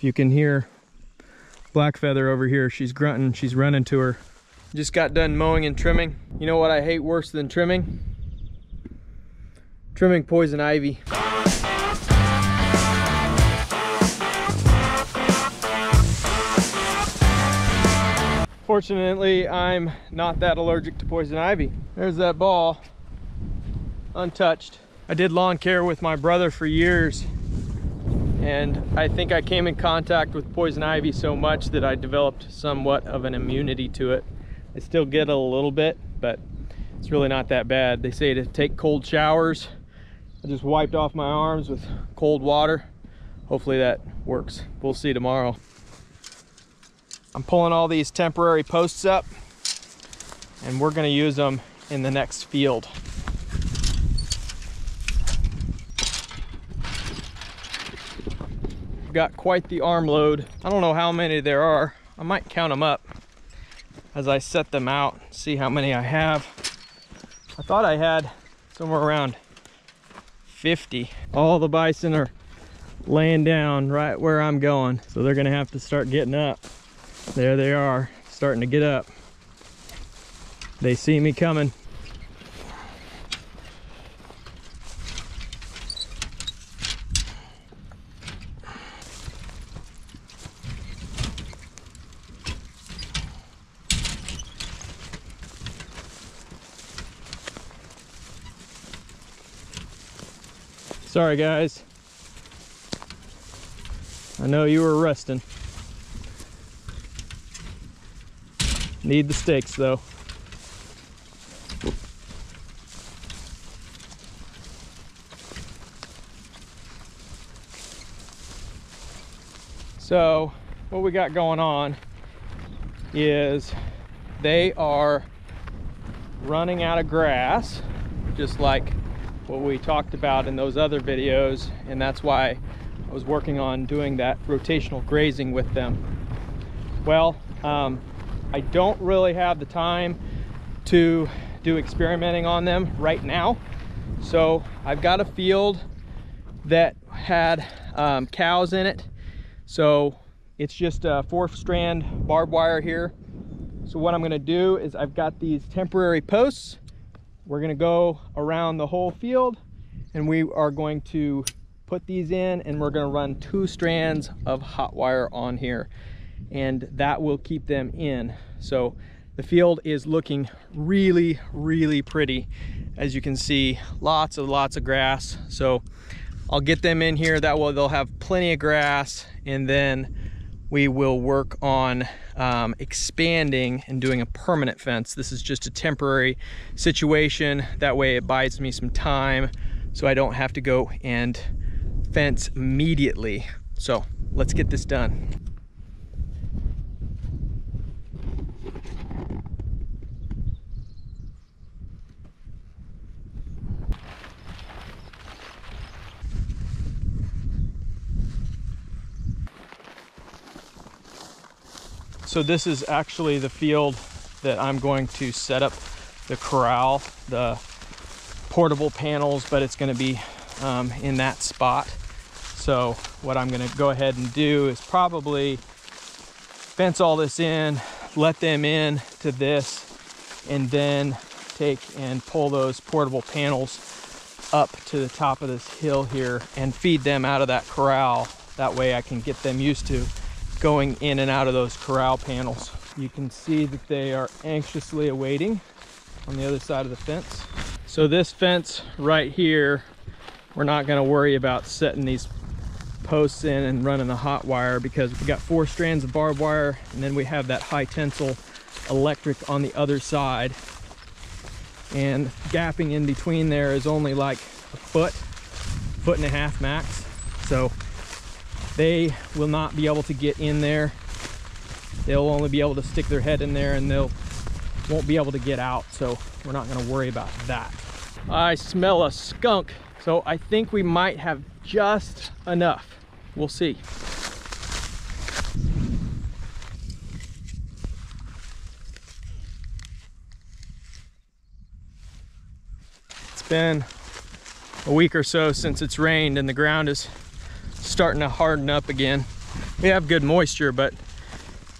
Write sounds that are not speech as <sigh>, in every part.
If you can hear Black Feather over here, she's grunting, she's running to her. Just got done mowing and trimming. You know what I hate worse than trimming? Trimming poison ivy. Fortunately, I'm not that allergic to poison ivy. There's that ball, untouched. I did lawn care with my brother for years, and I think I came in contact with poison ivy so much that I developed somewhat of an immunity to it. I still get a little bit, but it's really not that bad. They say to take cold showers. I just wiped off my arms with cold water. Hopefully that works. We'll see tomorrow. I'm pulling all these temporary posts up and we're gonna use them in the next field. Got quite the arm load. I don't know how many there are. I might count them up as I set them out, see how many I have. I thought I had somewhere around 50. All the bison are laying down right where I'm going. So they're gonna have to start getting up. There they are, starting to get up. They see me coming. Sorry guys. I know you were resting. Need the stakes though. So what we got going on is they are running out of grass, just like what we talked about in those other videos. And that's why I was working on doing that rotational grazing with them. Well, um, I don't really have the time to do experimenting on them right now. So I've got a field that had um, cows in it. So it's just a four strand barbed wire here. So what I'm gonna do is I've got these temporary posts. We're gonna go around the whole field and we are going to put these in and we're gonna run two strands of hot wire on here and that will keep them in. So the field is looking really, really pretty. As you can see, lots of lots of grass. So I'll get them in here. That way they'll have plenty of grass and then we will work on um, expanding and doing a permanent fence. This is just a temporary situation. That way it buys me some time so I don't have to go and fence immediately. So let's get this done. So this is actually the field that I'm going to set up the corral, the portable panels, but it's gonna be um, in that spot. So what I'm gonna go ahead and do is probably fence all this in, let them in to this, and then take and pull those portable panels up to the top of this hill here and feed them out of that corral. That way I can get them used to going in and out of those corral panels. You can see that they are anxiously awaiting on the other side of the fence. So this fence right here, we're not gonna worry about setting these posts in and running the hot wire because we got four strands of barbed wire and then we have that high tensile electric on the other side. And gapping in between there is only like a foot, foot and a half max. So they will not be able to get in there. They'll only be able to stick their head in there and they'll won't be able to get out. So we're not gonna worry about that. I smell a skunk. So I think we might have just enough. We'll see. It's been a week or so since it's rained and the ground is starting to harden up again. We have good moisture, but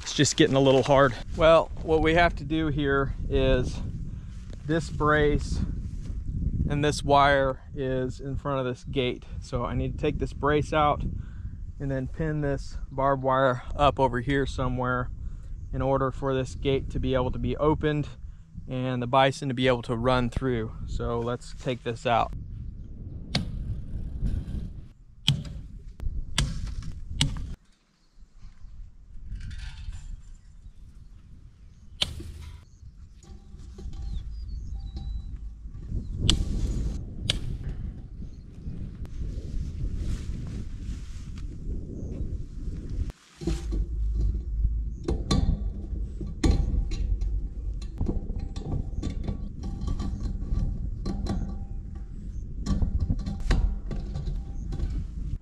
it's just getting a little hard. Well, what we have to do here is this brace and this wire is in front of this gate. So I need to take this brace out and then pin this barbed wire up over here somewhere in order for this gate to be able to be opened and the bison to be able to run through. So let's take this out.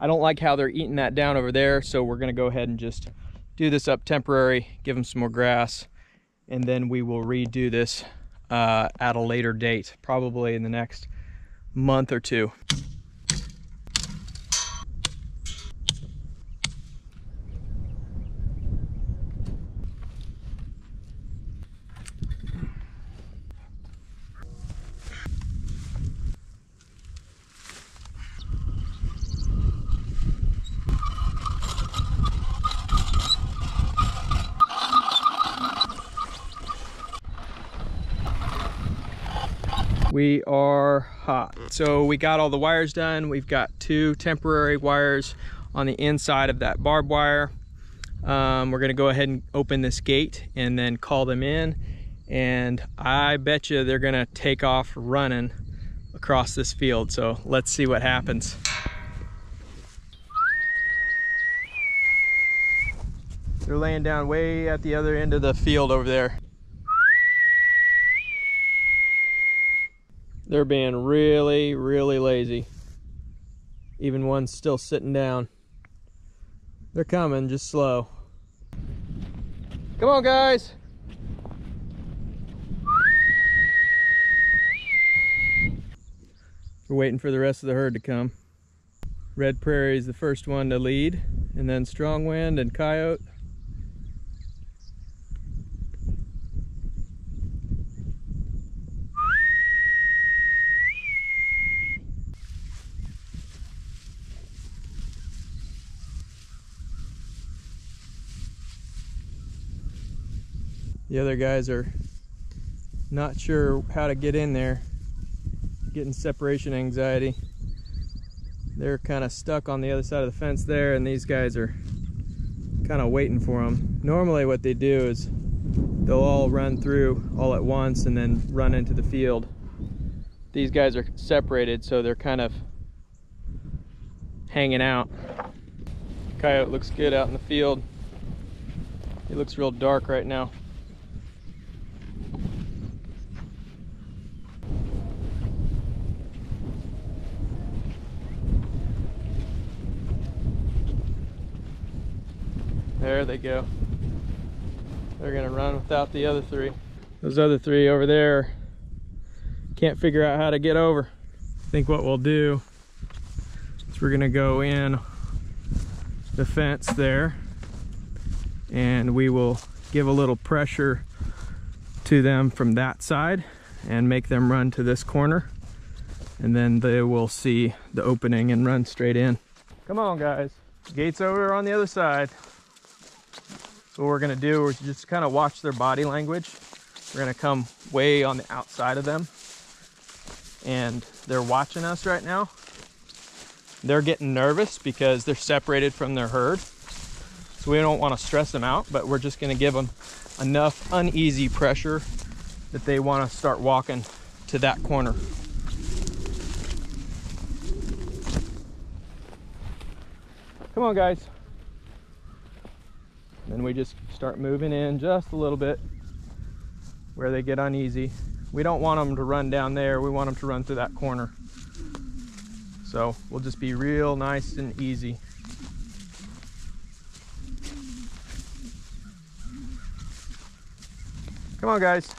I don't like how they're eating that down over there, so we're gonna go ahead and just do this up temporary, give them some more grass, and then we will redo this uh, at a later date, probably in the next month or two. We are hot. So we got all the wires done. We've got two temporary wires on the inside of that barbed wire. Um, we're gonna go ahead and open this gate and then call them in. And I bet you they're gonna take off running across this field. So let's see what happens. They're laying down way at the other end of the field over there. They're being really, really lazy. Even one's still sitting down. They're coming, just slow. Come on, guys. We're waiting for the rest of the herd to come. Red Prairie is the first one to lead, and then Strong Wind and Coyote. The other guys are not sure how to get in there getting separation anxiety. They're kind of stuck on the other side of the fence there and these guys are kind of waiting for them normally what they do is they'll all run through all at once and then run into the field. These guys are separated so they're kind of hanging out. Coyote looks good out in the field. It looks real dark right now There they go. They're gonna run without the other three. Those other three over there can't figure out how to get over. I think what we'll do is we're gonna go in the fence there and we will give a little pressure to them from that side and make them run to this corner and then they will see the opening and run straight in. Come on guys, gates over on the other side. So what we're gonna do is just kind of watch their body language. We're gonna come way on the outside of them and they're watching us right now. They're getting nervous because they're separated from their herd. So we don't wanna stress them out, but we're just gonna give them enough uneasy pressure that they wanna start walking to that corner. Come on guys. Then we just start moving in just a little bit where they get uneasy. We don't want them to run down there. We want them to run through that corner. So we'll just be real nice and easy. Come on, guys.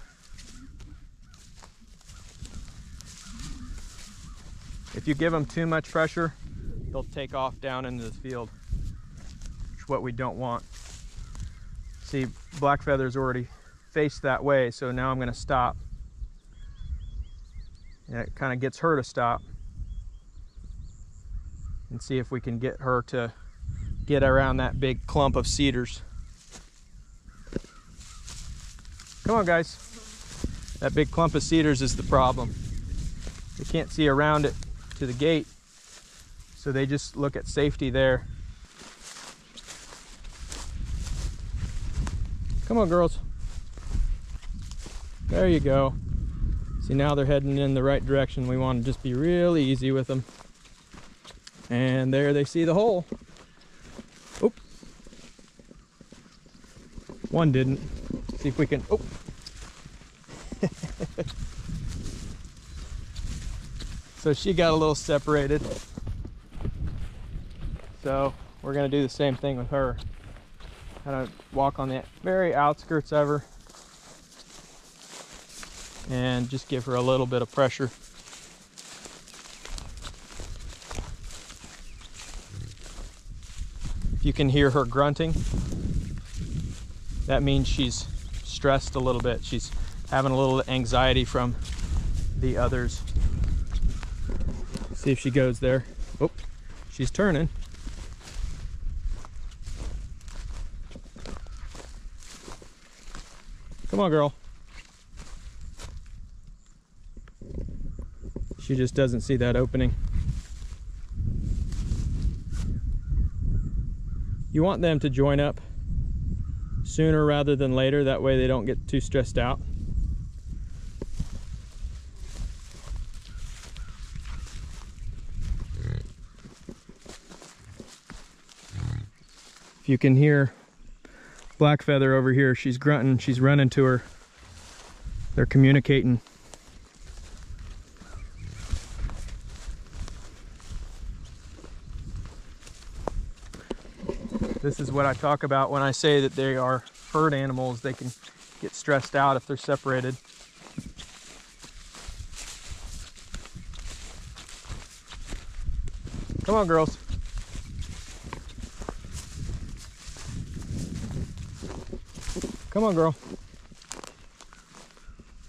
If you give them too much pressure, they'll take off down into the field. Which is what we don't want. See, black feathers already faced that way, so now I'm gonna stop. And it kind of gets her to stop. And see if we can get her to get around that big clump of cedars. Come on, guys. That big clump of cedars is the problem. They can't see around it to the gate, so they just look at safety there. Come on, girls. There you go. See, now they're heading in the right direction. We want to just be really easy with them. And there they see the hole. Oop. One didn't. See if we can, oh. <laughs> so she got a little separated. So we're gonna do the same thing with her. Kind of walk on the very outskirts of her and just give her a little bit of pressure. If you can hear her grunting, that means she's stressed a little bit. She's having a little anxiety from the others. See if she goes there. Oh, she's turning. Come on, girl. She just doesn't see that opening. You want them to join up sooner rather than later. That way they don't get too stressed out. If you can hear Black Feather over here, she's grunting, she's running to her. They're communicating. This is what I talk about when I say that they are herd animals. They can get stressed out if they're separated. Come on, girls. Come on, girl.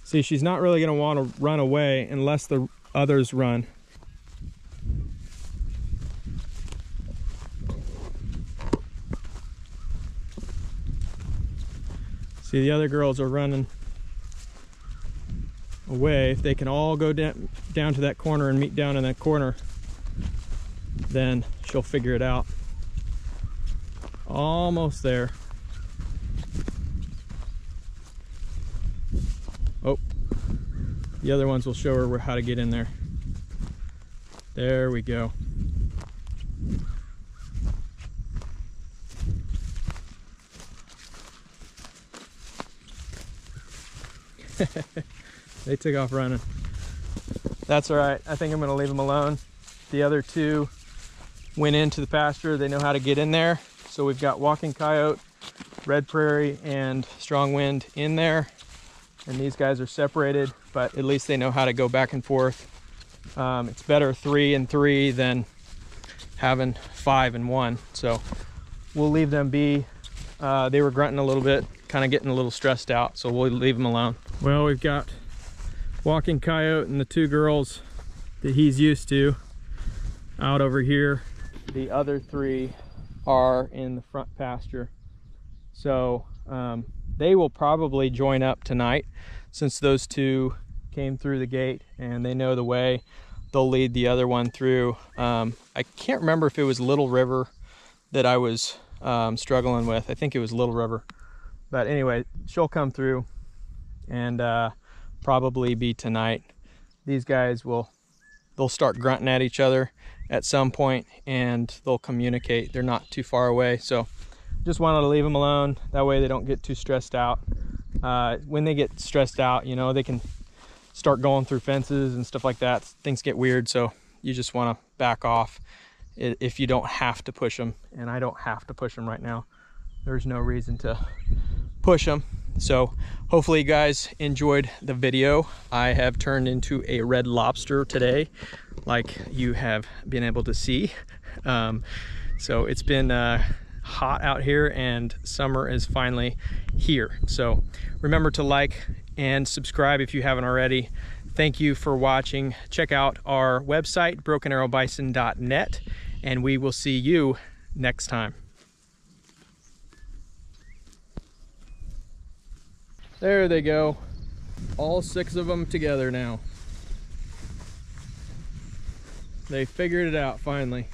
See, she's not really going to want to run away unless the others run. See, the other girls are running away. If they can all go down, down to that corner and meet down in that corner, then she'll figure it out. Almost there. The other ones will show her how to get in there. There we go. <laughs> they took off running. That's all right. I think I'm gonna leave them alone. The other two went into the pasture. They know how to get in there. So we've got walking coyote, red prairie, and strong wind in there. And these guys are separated, but at least they know how to go back and forth. Um, it's better three and three than having five and one. So we'll leave them be. Uh, they were grunting a little bit, kind of getting a little stressed out, so we'll leave them alone. Well, we've got walking coyote and the two girls that he's used to out over here. The other three are in the front pasture. So um, they will probably join up tonight since those two came through the gate and they know the way. They'll lead the other one through. Um, I can't remember if it was Little River that I was um, struggling with. I think it was Little River. But anyway, she'll come through and uh, probably be tonight. These guys will, they'll start grunting at each other at some point and they'll communicate. They're not too far away. So just wanted to leave them alone. That way they don't get too stressed out. Uh, when they get stressed out, you know, they can start going through fences and stuff like that. Things get weird. So you just want to back off if you don't have to push them. And I don't have to push them right now. There's no reason to push them. So hopefully you guys enjoyed the video. I have turned into a red lobster today, like you have been able to see. Um, so it's been uh, hot out here and summer is finally here. So remember to like and subscribe if you haven't already. Thank you for watching. Check out our website, brokenarrowbison.net, and we will see you next time. There they go. All six of them together now. They figured it out finally.